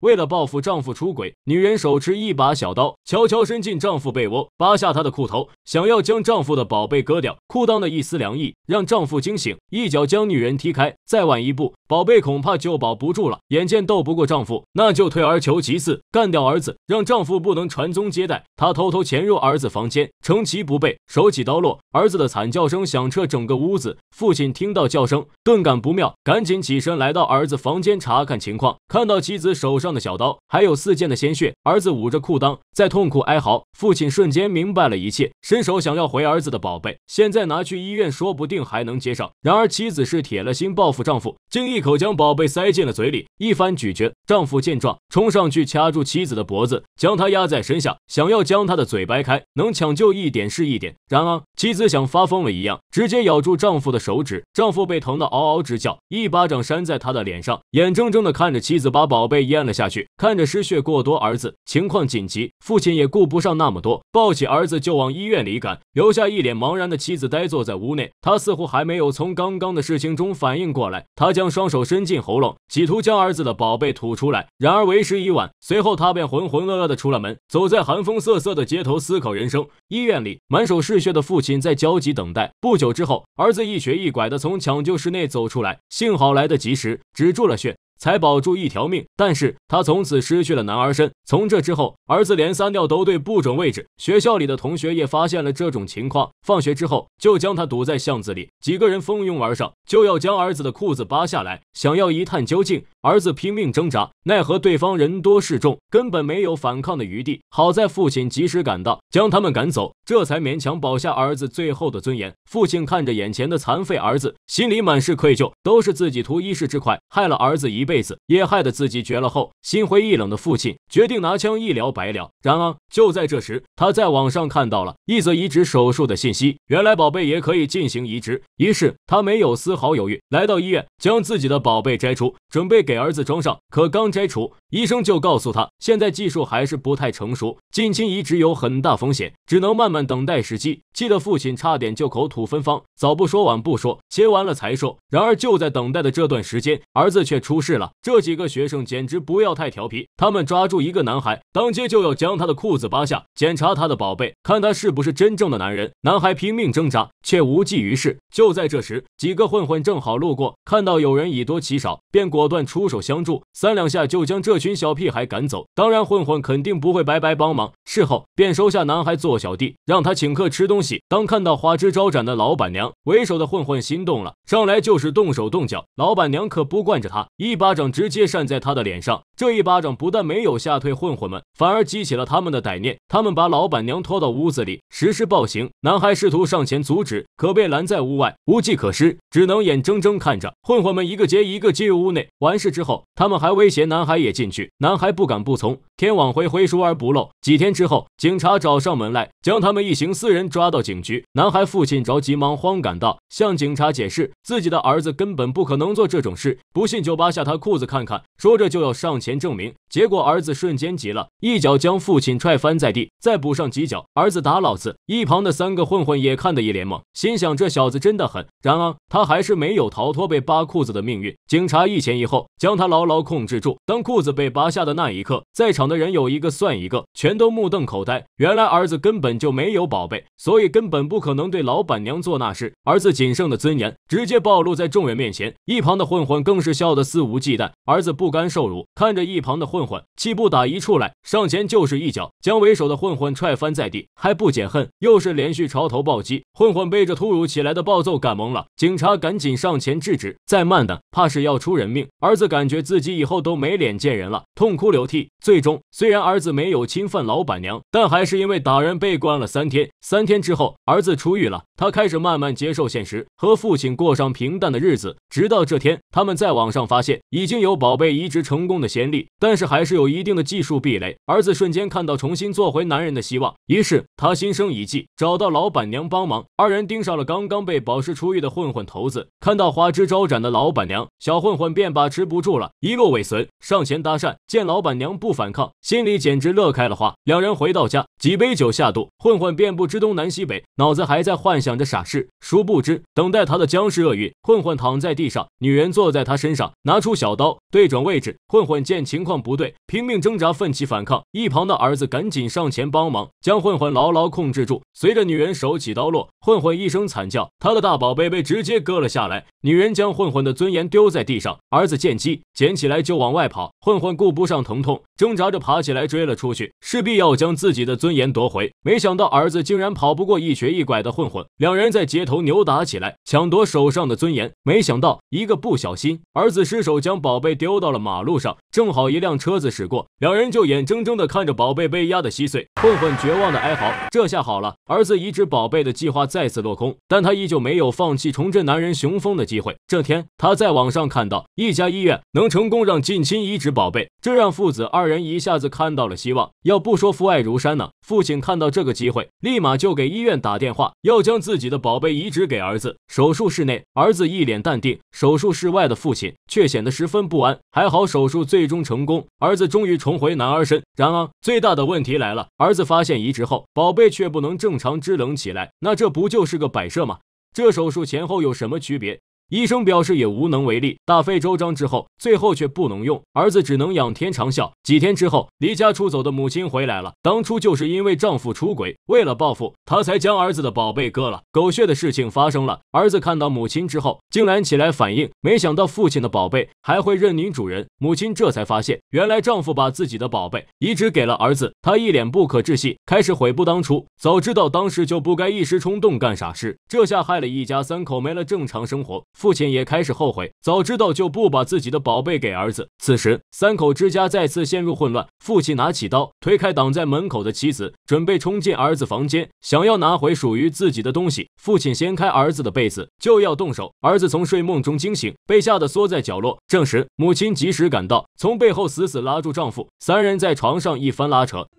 为了报复丈夫出轨，女人手持一把小刀，悄悄伸进丈夫被窝，扒下他的裤头，想要将丈夫的宝贝割掉。裤裆的一丝凉意让丈夫惊醒，一脚将女人踢开。再晚一步，宝贝恐怕就保不住了。眼见斗不过丈夫，那就退而求其次，干掉儿子，让丈夫不能传宗接代。她偷偷潜入儿子房间，趁其不备，手起刀落。儿子的惨叫声响彻整个屋子。父亲听到叫声，顿感不妙，赶紧起身来到儿子房间查看情况。看到妻子手上上的小刀，还有四溅的鲜血，儿子捂着裤裆在痛苦哀嚎。父亲瞬间明白了一切，伸手想要回儿子的宝贝，现在拿去医院，说不定还能接上。然而妻子是铁了心报复丈夫，竟一口将宝贝塞进了嘴里，一番咀嚼。丈夫见状，冲上去掐住妻子的脖子，将她压在身下，想要将她的嘴掰开，能抢救一点是一点。然而妻子像发疯了一样，直接咬住丈夫的手指，丈夫被疼得嗷嗷直叫，一巴掌扇在他的脸上，眼睁睁的看着妻子把宝贝咽了下去，看着失血过多儿子，情况紧急，父亲也顾不上那么多，抱起儿子就往医院里赶，留下一脸茫然的妻子呆坐在屋内，他似乎还没有从刚刚的事情中反应过来，他将双手伸进喉咙，企图将儿子的宝贝吐出来，然而为时已晚，随后他便浑浑噩噩的出了门，走在寒风瑟瑟的街头思考人生。医院里满手是血的父亲在焦急等待，不久之后，儿子一瘸一拐的从抢救室内走出来，幸好来得及时，止住了血。才保住一条命，但是他从此失去了男儿身。从这之后，儿子连撒尿都对不准位置。学校里的同学也发现了这种情况，放学之后就将他堵在巷子里，几个人蜂拥而上，就要将儿子的裤子扒下来，想要一探究竟。儿子拼命挣扎，奈何对方人多势众，根本没有反抗的余地。好在父亲及时赶到，将他们赶走，这才勉强保下儿子最后的尊严。父亲看着眼前的残废儿子，心里满是愧疚，都是自己图一时之快，害了儿子一辈子，也害得自己绝了后。心灰意冷的父亲决定拿枪一了百了。然而就在这时，他在网上看到了一则移植手术的信息，原来宝贝也可以进行移植。于是他没有丝毫犹豫，来到医院，将自己的宝贝摘出，准备给。给儿子装上，可刚摘除，医生就告诉他，现在技术还是不太成熟，近亲移植有很大风险，只能慢慢等待时机。气得父亲差点就口吐芬芳，早不说晚不说，切完了才说。然而就在等待的这段时间，儿子却出事了。这几个学生简直不要太调皮，他们抓住一个男孩，当街就要将他的裤子扒下，检查他的宝贝，看他是不是真正的男人。男孩拼命挣扎，却无济于事。就在这时，几个混混正好路过，看到有人以多欺少，便果断出。出手相助，三两下就将这群小屁孩赶走。当然，混混肯定不会白白帮忙。事后便收下男孩做小弟，让他请客吃东西。当看到花枝招展的老板娘，为首的混混心动了，上来就是动手动脚。老板娘可不惯着他，一巴掌直接扇在他的脸上。这一巴掌不但没有吓退混混们，反而激起了他们的歹念。他们把老板娘拖到屋子里实施暴行。男孩试图上前阻止，可被拦在屋外，无计可施，只能眼睁睁看着混混们一个接一个进入屋内。完事之后，他们还威胁男孩也进去，男孩不敢不从。天网恢恢，疏而不漏。几天之后，警察找上门来，将他们一行四人抓到警局。男孩父亲着急忙慌赶到，向警察解释自己的儿子根本不可能做这种事，不信就扒下他裤子看看。说着就要上前。证明，结果儿子瞬间急了，一脚将父亲踹翻在地，再补上几脚。儿子打老子！一旁的三个混混也看得一脸懵，心想这小子真的狠。然而他还是没有逃脱被扒裤子的命运。警察一前一后将他牢牢控制住。当裤子被扒下的那一刻，在场的人有一个算一个，全都目瞪口呆。原来儿子根本就没有宝贝，所以根本不可能对老板娘做那事。儿子仅剩的尊严直接暴露在众人面前。一旁的混混更是笑得肆无忌惮。儿子不甘受辱，看。着一旁的混混气不打一处来，上前就是一脚，将为首的混混踹翻在地，还不解恨，又是连续朝头暴击。混混被这突如其来的暴揍感懵了，警察赶紧上前制止，再慢的怕是要出人命。儿子感觉自己以后都没脸见人了，痛哭流涕。最终，虽然儿子没有侵犯老板娘，但还是因为打人被关了三天。三天之后，儿子出狱了，他开始慢慢接受现实，和父亲过上平淡的日子。直到这天，他们在网上发现已经有宝贝移植成功的先。例，但是还是有一定的技术壁垒。儿子瞬间看到重新做回男人的希望，于是他心生一计，找到老板娘帮忙。二人盯上了刚刚被保释出狱的混混头子，看到花枝招展的老板娘，小混混便把持不住了，一路尾随，上前搭讪。见老板娘不反抗，心里简直乐开了花。两人回到家，几杯酒下肚，混混便不知东南西北，脑子还在幻想着傻事。殊不知，等待他的将是厄运。混混躺在地上，女人坐在他身上，拿出小刀对准位置。混混见情况不对，拼命挣扎，奋起反抗。一旁的儿子赶紧上前帮忙，将混混牢牢控制住。随着女人手起刀落，混混一声惨叫，他的大宝贝被直接割了下来。女人将混混的尊严丢在地上，儿子见机捡起来就往外跑。混混顾不上疼痛，挣扎着爬起来追了出去，势必要将自己的尊严夺回。没想到儿子竟然跑不过一瘸一拐的混混，两人在街头扭打起来，抢夺手上的尊严。没想到一个不小心，儿子失手将宝贝丢到了马路上，正好一辆车子驶过，两人就眼睁睁的看着宝贝被压得稀碎。混混绝望的哀嚎：这下好了，儿子移植宝贝的计划再次落空。但他依旧没有放弃重振男人雄风的机会。这天，他在网上看到一家医院能成功让近亲移植宝贝，这让父子二人一下子看到了希望。要不说父爱如山呢？父亲看到这个机会，立马就给医院打电话，要将自己的宝贝移植给儿子。手术室内，儿子一脸淡定；手术室外的父亲却显得十分不安。还好手术最终成功，儿子终于重回男儿身。然而，最大的问题来了，儿子发现移植后，宝贝却不能正常支棱起来，那这不就是个摆设吗？这手术前后有什么区别？医生表示也无能为力，大费周章之后，最后却不能用，儿子只能仰天长啸。几天之后，离家出走的母亲回来了，当初就是因为丈夫出轨，为了报复，她才将儿子的宝贝割了。狗血的事情发生了，儿子看到母亲之后，竟然起来反应，没想到父亲的宝贝还会认领主人。母亲这才发现，原来丈夫把自己的宝贝移植给了儿子，她一脸不可置信，开始悔不当初，早知道当时就不该一时冲动干傻事，这下害了一家三口没了正常生活。父亲也开始后悔，早知道就不把自己的宝贝给儿子。此时，三口之家再次陷入混乱。父亲拿起刀，推开挡在门口的妻子，准备冲进儿子房间，想要拿回属于自己的东西。父亲掀开儿子的被子，就要动手。儿子从睡梦中惊醒，被吓得缩在角落。这时，母亲及时赶到，从背后死死拉住丈夫，三人在床上一番拉扯。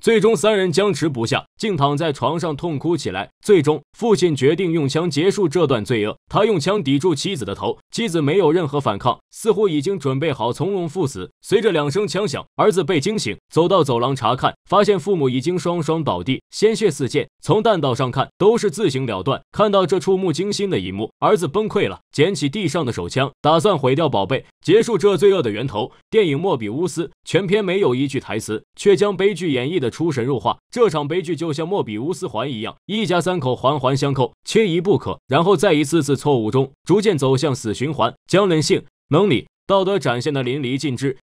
最终，三人僵持不下，竟躺在床上痛哭起来。最终，父亲决定用枪结束这段罪恶。他用枪抵住妻子的头，妻子没有任何反抗，似乎已经准备好从容赴死。随着两声枪响，儿子被惊醒，走到走廊查看，发现父母已经双双倒地，鲜血四溅。从弹道上看，都是自行了断。看到这触目惊心的一幕，儿子崩溃了，捡起地上的手枪，打算毁掉宝贝，结束这罪恶的源头。电影《莫比乌斯》全片没有一句台词，却将悲剧演绎的。出神入化，这场悲剧就像莫比乌斯环一样，一家三口环环相扣，缺一不可。然后在一次次错误中，逐渐走向死循环，将人性、能力、道德展现的淋漓尽致。